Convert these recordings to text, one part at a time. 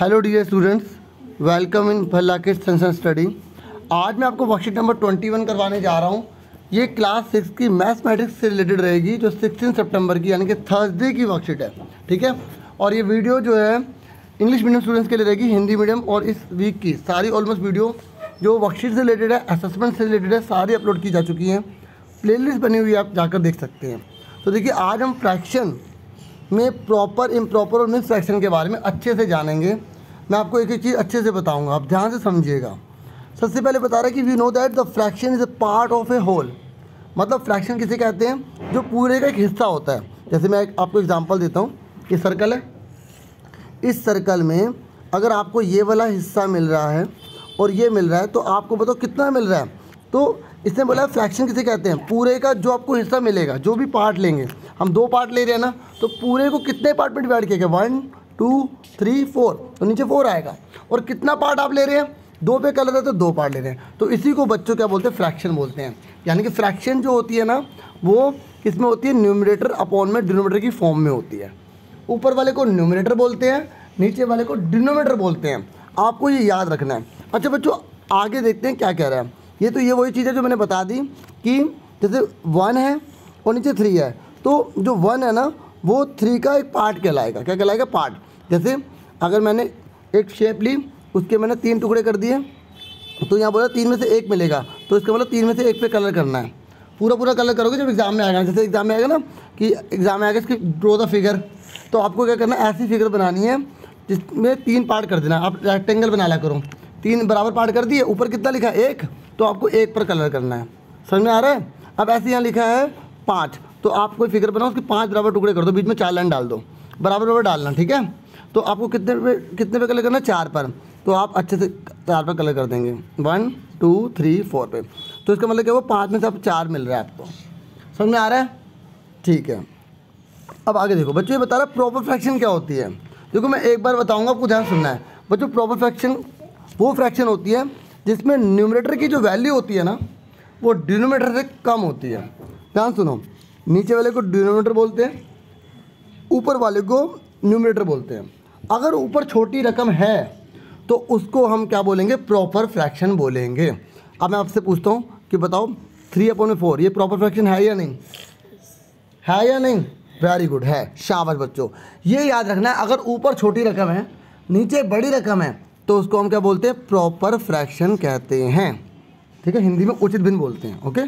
Hello dear students welcome in Bhalla के सेंसन study आज मैं आपको वर्कशीट नंबर ट्वेंटी वन करवाने जा रहा हूँ। ये क्लास सिक्स की मैथमेटिक्स से रिलेटेड रहेगी, जो सिक्सटीन सितंबर की, यानी कि थर्सडे की वर्कशीट है। ठीक है? और ये वीडियो जो है इंग्लिश मीडियम स्टूडेंट्स के लिए रहेगी हिंदी मीडियम और इस वीक की। सारी ऑलमोस्ट वीडियो जो वर्कशीट से रिलेटेड है असेसमेंट से रिलेटेड है, सारी अपलोड की जा चुकी हैं। प्लेलिस्ट बनी हुई आप जाकर देख सकते हैं। तो देखिए, आज हम फ्रैक्शन में प्रॉपर इम्प्रॉपर और मिस फ्रैक्शन के बारे में अच्छे से जानेंगे। मैं आपको एक एक चीज़ अच्छे से बताऊँगा। आप ध्यान से समझिएगा। सबसे पहले बता रहा है कि we know that the fraction is a part of a whole मतलब फ्रैक्शन किसे कहते हैं? जो पूरे का एक हिस्सा होता है। जैसे मैं आपको एग्ज़ाम्पल देता हूँ। ये सर्कल है। इस सर्कल में अगर आपको ये वाला हिस्सा मिल रहा है और ये मिल रहा है तो आपको बताओ कितना मिल रहा है। तो इसने बोला फ्रैक्शन किसे कहते हैं? पूरे का जो आपको हिस्सा मिलेगा, जो भी पार्ट लेंगे। हम दो पार्ट ले रहे हैं ना तो पूरे को कितने पार्ट में डिवाइड किया गया? वन टू थ्री फोर तो नीचे फोर आएगा। और कितना पार्ट आप ले रहे हैं? दो पे कलर है तो दो पार्ट ले रहे हैं। तो इसी को बच्चों क्या बोलते हैं? फ्रैक्शन बोलते हैं। यानी कि फ्रैक्शन जो होती है ना, वो किसमें होती है? न्यूमिनेटर अपॉन में डिनोमीटर की फॉर्म में होती है। ऊपर वाले को न्यूमिनेटर बोलते हैं, नीचे वाले को डिनोमीटर बोलते हैं। आपको ये याद रखना है। अच्छा बच्चों, आगे देखते हैं क्या कह रहा है। ये तो ये वही चीज़ है जो मैंने बता दी कि जैसे वन है और नीचे थ्री है। तो जो वन है ना, वो थ्री का एक पार्ट कहलाएगा। क्या कहलाएगा? पार्ट जैसे अगर मैंने एक शेप ली, उसके मैंने तीन टुकड़े कर दिए तो यहाँ बोला तीन में से एक मिलेगा। तो इसका मतलब तीन में से एक पे कलर करना है। पूरा पूरा कलर करोगे जब एग्ज़ाम में आएगा। जैसे एग्ज़ाम में आएगा ना कि एग्ज़ाम में आएगा इसकी ड्रो द फिगर तो आपको क्या करना है? ऐसी फिगर बनानी है, जिसमें तीन पार्ट कर देना। आप रेक्टेंगल बना लिया करो। तीन बराबर पार्ट कर दिए, ऊपर कितना लिखा है? एक। तो आपको एक पर कलर करना है। समझ में आ रहा है? अब ऐसे यहाँ लिखा है पाँच तो आप कोई फिगर बनाओ उसके पाँच बराबर टुकड़े कर दो, बीच में चार लाइन डाल दो। बराबर बराबर डालना, ठीक है? तो आपको कितने पे कितने पे कलर करना? है चार पर। तो आप अच्छे से चार पर कलर कर देंगे। वन टू थ्री फोर पे। तो इसका मतलब क्या वो पाँच में से आप चार मिल रहा है आपको। समझ में आ रहा है? ठीक है। अब आगे देखो, बच्चों ये बता रहा है प्रॉपर फ्रैक्शन क्या होती है? देखो मैं एक बार बताऊँगा आपको, ध्यान सुनना है। बच्चों प्रॉपर फ्रैक्शन वो फ्रैक्शन होती है जिसमें न्यूमरेटर की जो वैल्यू होती है ना, वो डिनोमीटर से कम होती है। ध्यान सुनो। नीचे वाले को डिनोमीटर बोलते हैं, ऊपर वाले को न्यूमरेटर बोलते हैं। अगर ऊपर छोटी रकम है तो उसको हम क्या बोलेंगे? प्रॉपर फ्रैक्शन बोलेंगे। अब मैं आपसे पूछता हूँ कि बताओ थ्री अपॉन फोर ये प्रॉपर फ्रैक्शन है या नहीं? है या नहीं? वेरी गुड है। शाबाश बच्चों। ये याद रखना है, अगर ऊपर छोटी रकम है, नीचे बड़ी रकम है तो उसको हम क्या बोलते हैं? प्रॉपर फ्रैक्शन कहते हैं। ठीक है, हिंदी में उचित भिन्न बोलते हैं ओके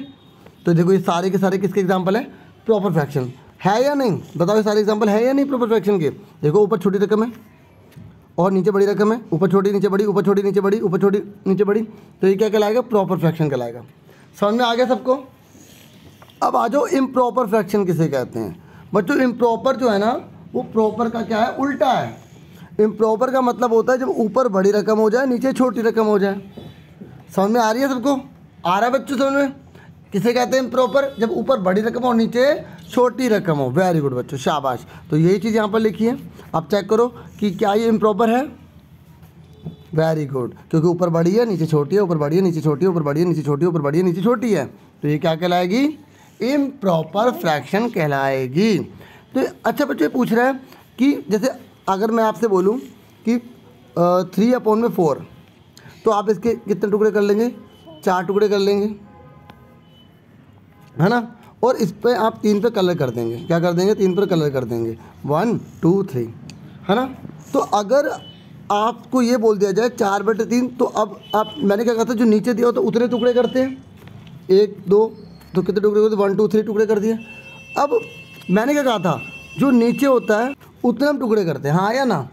तो देखो ये सारे के सारे किसके एग्ज़ाम्पल हैं? प्रॉपर फ्रैक्शन है या नहीं? बताओ सारे एग्ज़ाम्पल है या नहीं प्रॉपर फ्रैक्शन के? देखो, ऊपर छोटी रकम है, और नीचे बड़ी रकम है, ऊपर छोटी, नीचे बड़ी, ऊपर छोटी, नीचे बड़ी, ऊपर छोटी, नीचे बड़ी। तो ये क्या कहलाएगा? प्रॉपर फ्रैक्शन कहलाएगा। समझ में आ गया सबको? अब आ जाओ इम्प्रॉपर फ्रैक्शन किसे कहते हैं? बच्चों इम्प्रॉपर जो है ना, वो प्रॉपर का क्या है? उल्टा है। इम्प्रॉपर का मतलब होता है जब ऊपर बड़ी रकम हो जाए, नीचे छोटी रकम हो जाए। समझ में आ रही है सबको? आ रहा है बच्चों, समझ में? किसे कहते हैं इम्प्रॉपर जब ऊपर बड़ी रकम हो, नीचे छोटी रकम हो। वेरी गुड बच्चों, शाबाश। तो यही चीज़ यहाँ पर लिखी है। अब चेक करो कि क्या ये इम्प्रॉपर है। वेरी गुड क्योंकि ऊपर बड़ी है, नीचे छोटी है, ऊपर बड़ी है, नीचे छोटी है, ऊपर बड़ी है, नीचे छोटी है, ऊपर बड़ी है, नीचे छोटी है। तो ये क्या कहलाएगी? इम प्रॉपर फ्रैक्शन कहलाएगी। तो अच्छा बच्चों पूछ रहा है कि जैसे अगर मैं आपसे बोलूँ कि थ्री अपॉन में फोर तो आप इसके कितने टुकड़े कर लेंगे? चार टुकड़े कर लेंगे। है ना? और इस पर आप तीन पर कलर कर देंगे। क्या कर देंगे? तीन पर कलर कर देंगे। वन टू थ्री है ना? तो अगर आपको ये बोल दिया जाए, चार बटे तीन तो अब आप, मैंने क्या कहा था, जो नीचे दिया हो तो उतने टुकड़े करते हैं। एक, दो तो कितने टुकड़े होते वन टू थ्री टुकड़े कर दिए। अब मैंने क्या कहा था, जो नीचे होता है, उतने हम टुकड़े करते हैं। हाँ या ना?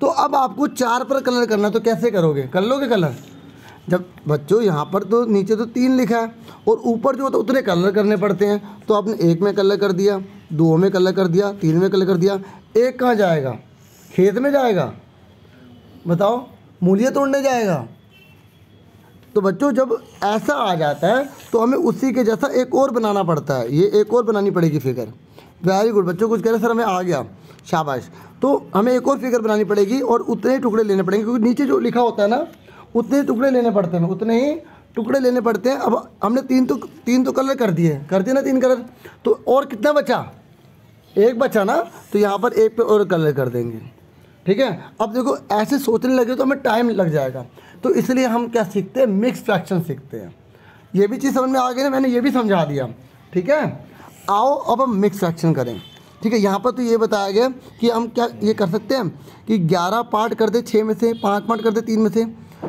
तो अब आपको चार पर कलर करना तो कैसे करोगे? कर लोगे कलर जब बच्चों, यहाँ पर तो नीचे तो तीन लिखा है और ऊपर जो है उतने कलर करने पड़ते हैं। तो आपने एक में कलर कर दिया, दो में कलर कर दिया, तीन में कलर कर दिया, एक कहाँ जाएगा? खेत में जाएगा? बताओ, मूलिया तोड़ने जाएगा? तो बच्चों, जब ऐसा आ जाता है तो हमें उसी के जैसा एक और बनाना पड़ता है। ये एक और बनानी पड़ेगी फिगर। वेरी गुड बच्चों, कुछ कह रहे सर, हमें आ गया। शाबाश। तो हमें एक और फिगर बनानी पड़ेगी और उतने ही टुकड़े लेने पड़ेंगे, क्योंकि नीचे जो लिखा होता है ना उतने ही टुकड़े लेने पड़ते हैं, उतने ही टुकड़े लेने पड़ते हैं। अब हमने तीन तो तीन तो कलर कर दिए कर दिए ना तीन कलर तो और कितना बचा? एक बचा ना तो यहाँ पर एक पे और कलर कर देंगे। ठीक है? अब देखो, ऐसे सोचने लगे तो हमें टाइम लग जाएगा। तो इसलिए हम क्या सीखते हैं? मिक्स फ्रैक्शन सीखते हैं। ये भी चीज़ समझ में आ गई ना? मैंने ये भी समझा दिया। ठीक है? आओ, अब हम मिक्स फ्रैक्शन करें। ठीक है? यहाँ पर तो ये बताया गया कि हम क्या ये कर सकते हैं कि 11 पार्ट कर दे छः में से पाँच पार्ट कर दे, तीन में से।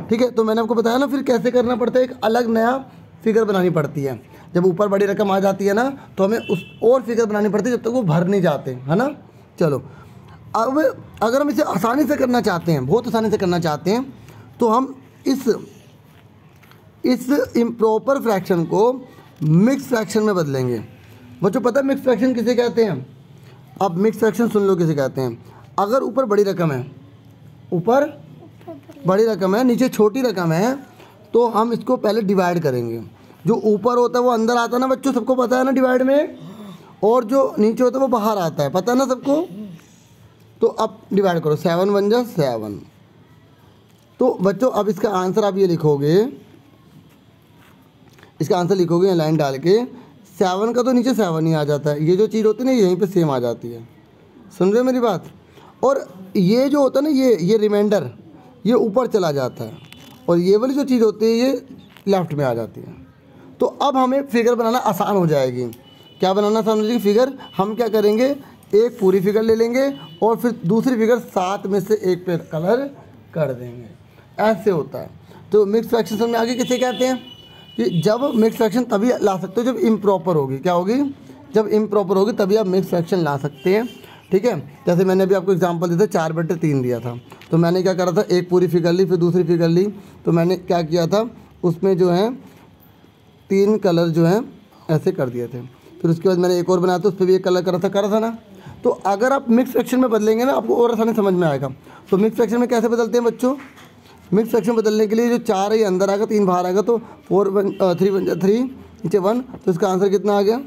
ठीक है? तो मैंने आपको बताया ना, फिर कैसे करना पड़ता है? एक अलग नया फिगर बनानी पड़ती है। जब ऊपर बड़ी रकम आ जाती है ना तो हमें उस और फिगर बनानी पड़ती है जब तक वो भर नहीं जाते, है ना? चलो। अब अगर हम इसे आसानी से करना चाहते हैं, बहुत आसानी से करना चाहते हैं तो हम इस इस इम्प्रॉपर फ्रैक्शन को मिक्स फ्रैक्शन में बदलेंगे। बच्चों, पता है मिक्स फ्रैक्शन किसे कहते हैं? अब मिक्स फ्रैक्शन सुन लो किसे कहते हैं। अगर ऊपर बड़ी रकम है, ऊपर बड़ी रकम है, नीचे छोटी रकम है तो हम इसको पहले डिवाइड करेंगे। जो ऊपर होता है वो अंदर आता है ना बच्चों, सबको पता है ना डिवाइड में? और जो नीचे होता है वो बाहर आता है, पता है ना सबको? तो अब डिवाइड करो सेवन वन जा सेवन तो बच्चों, अब इसका आंसर आप ये लिखोगे। इसका आंसर लिखोगे लाइन डाल के। सेवन का तो नीचे सेवन ही आ जाता है। ये जो चीज़ होती है ना यहीं पे सेम आ जाती है। सुन रहे मेरी बात? और ये जो होता है ना, ये ये रिमाइंडर ये ऊपर चला जाता है। और ये वाली जो चीज़ होती है, ये लेफ़्ट में आ जाती है। तो अब हमें फिगर बनाना आसान हो जाएगी। क्या बनाना आसान हो फिगर हम क्या करेंगे? एक पूरी फिगर ले लेंगे और फिर दूसरी फिगर सात में से एक पे कलर कर देंगे। ऐसे होता है। तो मिक्स फ्रैक्शन में आगे किसे कहते हैं? कि जब मिक्स फ्रैक्शन तभी ला सकते हो जब इम्प्रॉपर होगी। क्या होगी? जब इम्प्रॉपर होगी तभी आप मिक्स फ्रैक्शन ला सकते हैं। ठीक है? जैसे मैंने अभी आपको एग्जांपल दिया था, चार बटे तीन दिया था। तो मैंने क्या करा था, एक पूरी फिगर ली, फिर दूसरी फिगर ली। तो मैंने क्या किया था, उसमें जो है, तीन कलर जो हैं, ऐसे कर दिए थे। फिर उसके बाद मैंने एक और बनाया था उस पर भी एक कलर करा था करा था ना। तो अगर आप मिक्स सेक्शन में बदलेंगे ना, आपको और आसानी समझ में आएगा। तो मिक्स सेक्शन में कैसे बदलते हैं बच्चों? मिक्स सेक्शन बदलने के लिए जो चार है अंदर आएगा, तीन बाहर आएगा तो four one three one three नीचे वन तो इसका आंसर कितना आ गया?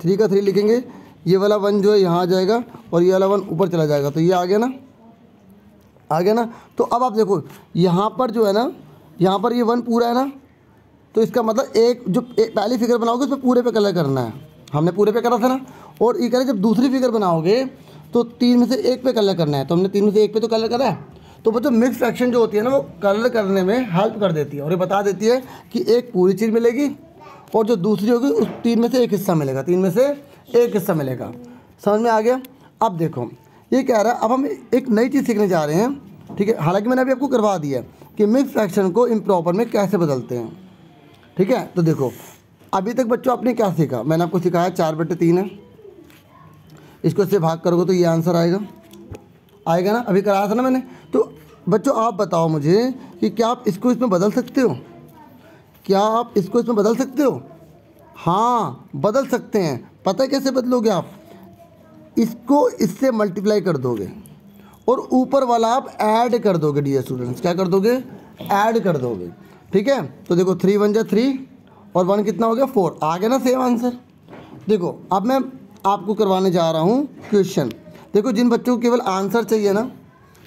थ्री का थ्री लिखेंगे। ये वाला वन जो है, यहाँ आ जाएगा, और ये वाला वन ऊपर चला जाएगा। तो ये आ गया ना? आ गया ना? तो अब आप देखो, यहाँ पर जो है ना, यहाँ पर ये वन पूरा है ना? तो इसका मतलब एक जो एक पहली फिगर बनाओगे उस पर पूरे पे कलर करना है। हमने पूरे पे करा था ना? और ये करें जब दूसरी फिगर बनाओगे तो तीन में से एक पे कलर करना है। तो हमने तीन में से एक पे तो कलर करा है। तो बच्चों मिक्स फ्रैक्शन जो होती है ना, वो कलर करने में हेल्प कर देती है। और ये बता देती है कि एक पूरी चीज़ मिलेगी और जो दूसरी होगी, उस तीन में से एक हिस्सा मिलेगा। तीन में से एक हिस्सा मिलेगा। समझ में आ गया? अब देखो ये कह रहा है, अब हम एक नई चीज़ सीखने जा रहे हैं, ठीक है? हालाँकि मैंने अभी आपको करवा दिया है कि मिक्स फ्रैक्शन को इम्प्रॉपर में कैसे बदलते हैं, ठीक है? तो देखो, अभी तक बच्चों आपने क्या सीखा? मैंने आपको सिखाया चार बटे तीन है। इसको इससे भाग करोगे तो ये आंसर आएगा। आएगा ना? अभी कराया था ना मैंने? तो बच्चों, आप बताओ मुझे कि क्या आप इसको इसमें बदल सकते हो? क्या आप इसको इसमें बदल सकते हो? हाँ बदल सकते हैं। पता है कैसे बदलोगे आप? इसको इससे मल्टीप्लाई कर दोगे। और ऊपर वाला आप ऐड कर दोगे डी स्टूडेंट्स क्या कर दोगे? ऐड कर दोगे। ठीक है? तो देखो थ्री वन जा थ्री और वन कितना हो गया? फोर आ गया ना सेम आंसर देखो, अब मैं आपको करवाने जा रहा हूँ क्वेश्चन देखो, जिन बच्चों को केवल आंसर चाहिए ना,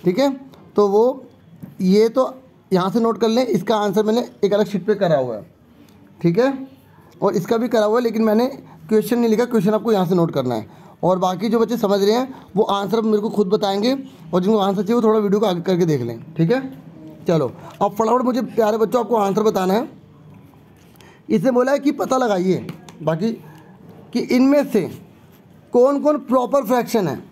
ठीक है? तो वो, ये तो यहाँ से नोट कर लें, इसका आंसर मैंने एक अलग शीट पे करा हुआ है। ठीक है? और इसका भी करा हुआ है, लेकिन मैंने क्वेश्चन नहीं लिखा। क्वेश्चन आपको यहाँ से नोट करना है। और बाकी जो बच्चे समझ रहे हैं, वो आंसर मेरे को खुद बताएँगे और जिनको आंसर चाहिए, वो थोड़ा वीडियो को आगे करके देख लें, ठीक है? चलो, अब फटाफट मुझे प्यारे बच्चों, आपको आंसर बताना है। इसने बोला है कि पता लगाइए, बाकी, कि इनमें से कौन कौन प्रॉपर फ्रैक्शन है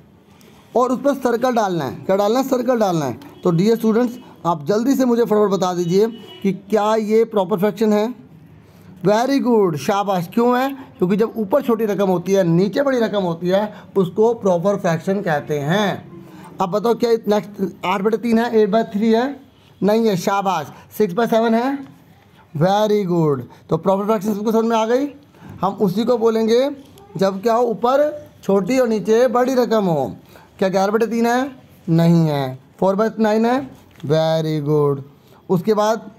और उस पर सर्कल डालना है। क्या डालना है? सर्कल डालना है। तो डी स्टूडेंट्स आप जल्दी से मुझे फटाफट बता दीजिए कि क्या ये प्रॉपर फ्रैक्शन है? वेरी गुड शाबाश। क्यों है? क्योंकि जब ऊपर छोटी रकम होती है, नीचे बड़ी रकम होती है, उसको प्रॉपर फ्रैक्शन कहते हैं। अब बताओ क्या नेक्स्ट आठ बटे तीन है? एट बाय थ्री है? नहीं है। शाबाश। सिक्स बाय सेवन है? वेरी गुड तो प्रॉपर फ्रैक्शन सबको समझ में आ गई? हम उसी को बोलेंगे, जब क्या हो, ऊपर छोटी और नीचे बड़ी रकम हो। क्या ग्यारह बटे तीन है? नहीं है। फोर बाय नाइन है? वेरी गुड उसके बाद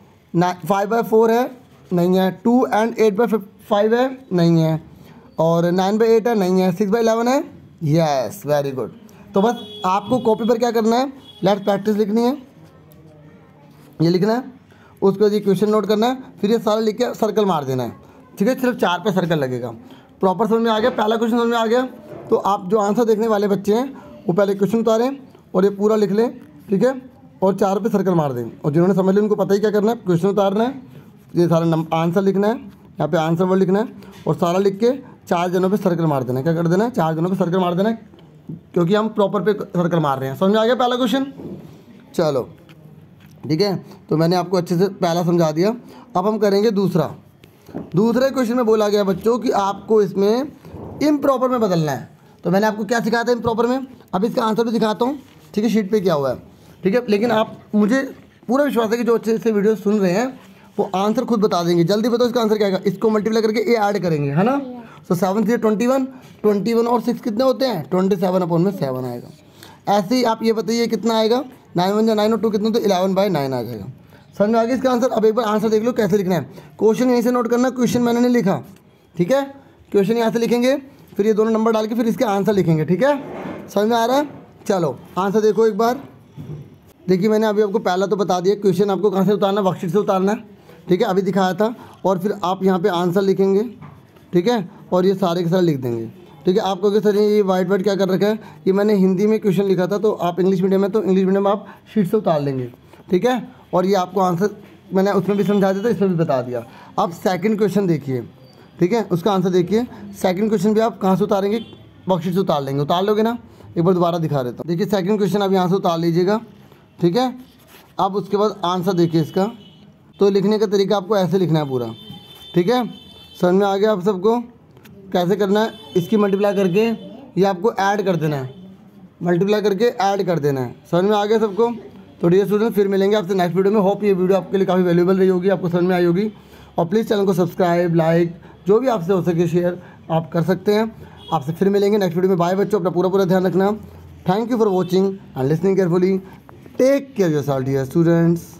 फाइव बाय फोर है? नहीं है। Two and eight by five है? नहीं है। और नाइन बाई एट है? नहीं है। सिक्स बाई इलेवन है? यस वेरी गुड तो बस आपको कॉपी पर क्या करना है? लेट प्रैक्टिस लिखनी है। ये लिखना है। उसके बाद ये क्वेश्चन नोट करना है। फिर ये सारा लिख के सर्कल मार देना है। ठीक है? सिर्फ़ चार पे सर्कल लगेगा। प्रॉपर समझ में आ गया? पहला क्वेश्चन समझ में आ गया? तो आप जो आंसर देखने वाले बच्चे हैं, वो पहले क्वेश्चन उतारें और ये पूरा लिख लें। ठीक है? और चार पे सर्कल मार दें। और जिन्होंने समझ लिया, उनको पता ही क्या करना है? क्वेश्चन उतारना है। ये सारा नंबर आंसर लिखना है, यहाँ पे आंसर वर्ड लिखना है, और सारा लिख के चार जनों पे सर्कल मार देना है। क्या कर देना है? चार जनों पे सर्कल मार देना है, क्योंकि हम प्रॉपर पे सर्कल मार रहे हैं। समझ आ गया पहला क्वेश्चन चलो, ठीक है? तो मैंने आपको अच्छे से पहला समझा दिया। अब हम करेंगे दूसरा। दूसरे क्वेश्चन में बोला गया बच्चों कि आपको इसमें इम्प्रॉपर में बदलना है। तो मैंने आपको क्या सिखाया था इम्प्रॉपर में? अब इसका आंसर भी दिखाता हूँ, ठीक है? शीट पे क्या हुआ है, ठीक है? लेकिन आप, मुझे पूरा विश्वास है कि जो अच्छे से वीडियो सुन रहे हैं वो आंसर खुद बता देंगे। जल्दी बताओ इसका आंसर क्या आएगा इसको मल्टीप्लाई करके ए ऐड करेंगे, है ना? तो seven three twenty one twenty one और सिक्स कितने होते हैं? ट्वेंटी सेवन अपॉन में सेवन आएगा। ऐसे ही आप ये बताइए कितना आएगा? नाइन वन या नाइन और टू कितना तो इलेवन बाई नाइन आ जाएगा। समझ में आ गया इसका आंसर? अब एक बार आंसर देख लो, कैसे लिखना है। क्वेश्चन यहीं से नोट करना क्वेश्चन मैंने नहीं लिखा। ठीक है? क्वेश्चन यहाँ से लिखेंगे, फिर ये दोनों नंबर डाल के फिर इसके आंसर लिखेंगे, ठीक है? समझ में आ रहा है? चलो, आंसर देखो एक बार। देखिए मैंने अभी आपको पहला तो बता दिया क्वेश्चन आपको कहाँ से उतारना है? वर्कशीट से उतारना है। ठीक है, अभी दिखाया था और फिर आप यहाँ पे आंसर लिखेंगे, ठीक है, और ये सारे के सारे लिख देंगे। ठीक है आपको सर, ये वाइट वाइट क्या कर रखा है? ये मैंने हिंदी में क्वेश्चन लिखा था तो आप इंग्लिश मीडियम में तो इंग्लिश मीडियम में आप शीट से उतार लेंगे, ठीक है? और ये आपको आंसर मैंने उसमें भी समझा दिया था, इसमें भी बता दिया। आप सेकंड क्वेश्चन देखिए, ठीक है, उसका आंसर देखिए। सेकंड क्वेश्चन भी आप कहाँ से उतारेंगे? वर्कशीट से उतार लेंगे। उतार लोगे ना? एक बार दोबारा दिखा देता हूँ। देखिए सेकंड क्वेश्चन आप यहाँ से उतार लीजिएगा, ठीक है? अब उसके बाद आंसर देखिए इसका। तो लिखने का तरीका आपको ऐसे लिखना है पूरा। ठीक है? समझ में आ गया आप सबको? कैसे करना है? इसकी मल्टीप्लाई करके ये आपको ऐड कर देना है। मल्टीप्लाई करके ऐड कर देना है। समझ में आ गया सबको? तो डियर स्टूडेंट फिर मिलेंगे आपसे नेक्स्ट वीडियो में। होप ये वीडियो आपके लिए काफ़ी वैल्यूबल रही होगी, आपको समझ में आई होगी। और प्लीज़ चैनल को सब्सक्राइब लाइक जो भी आपसे हो सके शेयर आप कर सकते हैं। आपसे फिर मिलेंगे नेक्स्ट वीडियो में। बाय बच्चों, अपना पूरा पूरा ध्यान रखना। Thank you for watching and listening carefully take care your साल डियर स्टूडेंट्स